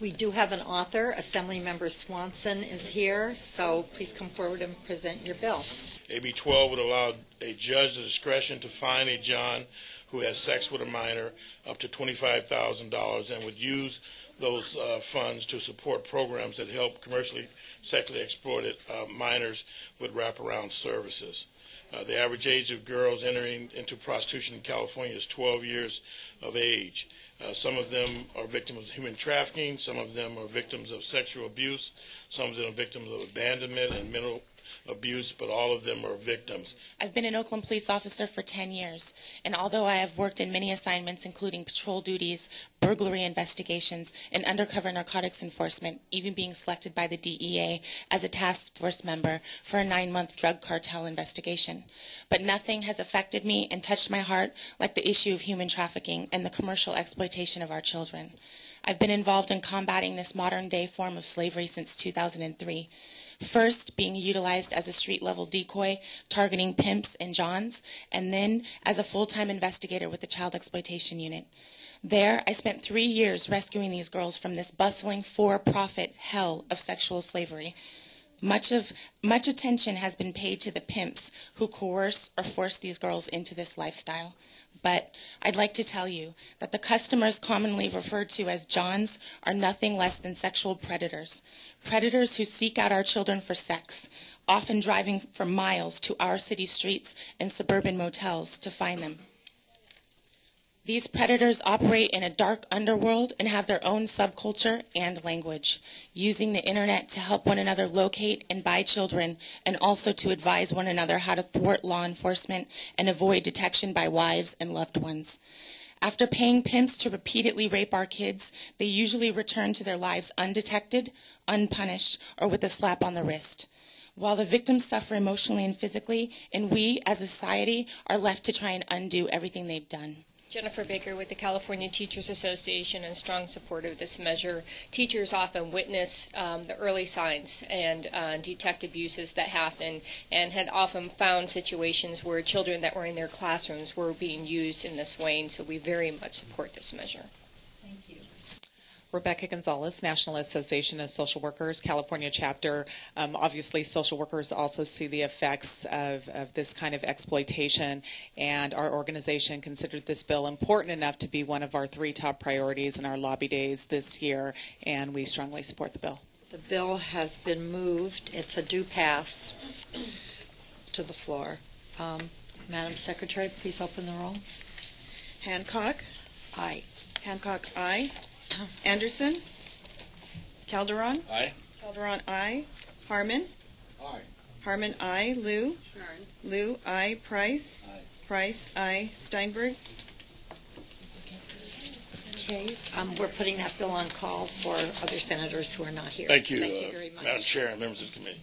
We do have an author, Assemblymember Swanson is here, so please come forward and present your bill. AB 12 would allow a judge the discretion to fine a John who has sex with a minor up to $25,000 and would use those uh, funds to support programs that help commercially sexually exploited uh, minors with wraparound services. Uh, the average age of girls entering into prostitution in California is 12 years of age. Uh, some of them are victims of human trafficking. Some of them are victims of sexual abuse. Some of them are victims of abandonment and mental abuse, but all of them are victims. I've been an Oakland police officer for 10 years, and although I have worked in many assignments, including patrol duties, burglary investigations, and undercover narcotics enforcement, even being selected by the DEA as a task force member for a nine month drug cartel investigation. But nothing has affected me and touched my heart like the issue of human trafficking and the commercial exploitation of our children. I've been involved in combating this modern day form of slavery since 2003. First, being utilized as a street level decoy, targeting pimps and johns, and then as a full time investigator with the Child Exploitation Unit. There, I spent three years rescuing these girls from this bustling for profit hell of sexual slavery. Much of much attention has been paid to the pimps who coerce or force these girls into this lifestyle. But I'd like to tell you that the customers commonly referred to as Johns are nothing less than sexual predators. Predators who seek out our children for sex, often driving for miles to our city streets and suburban motels to find them. These predators operate in a dark underworld and have their own subculture and language, using the internet to help one another locate and buy children and also to advise one another how to thwart law enforcement and avoid detection by wives and loved ones. After paying pimps to repeatedly rape our kids, they usually return to their lives undetected, unpunished, or with a slap on the wrist. While the victims suffer emotionally and physically, and we as a society are left to try and undo everything they've done. Jennifer Baker with the California Teachers Association and strong support of this measure. Teachers often witness um, the early signs and uh, detect abuses that happen and had often found situations where children that were in their classrooms were being used in this way, and so we very much support this measure. Thank you. Rebecca Gonzalez, National Association of Social Workers, California chapter. Um, obviously, social workers also see the effects of, of this kind of exploitation, and our organization considered this bill important enough to be one of our three top priorities in our lobby days this year, and we strongly support the bill. The bill has been moved. It's a due pass to the floor. Um, Madam Secretary, please open the roll. Hancock, Aye. Hancock, aye. Anderson, Calderon, Aye. Calderon, aye. Harman, Aye. Harman, aye. Liu, Liu, aye. Price, Price, aye. Steinberg, Okay, um, we're putting that bill on call for other senators who are not here. Thank you, Thank you uh, very much. Madam Chair and members of the committee.